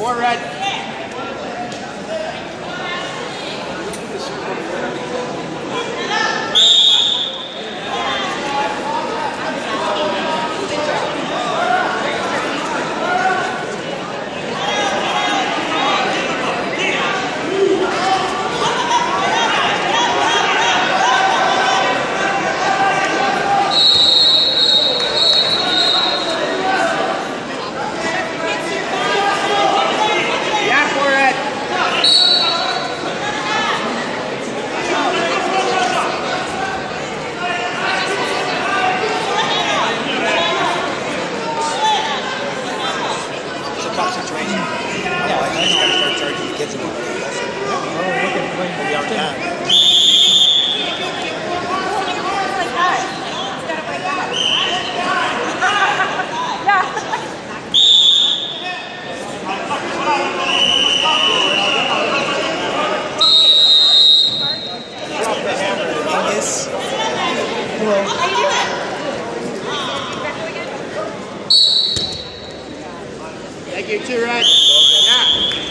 Four red. Thank you, too, right? Yeah.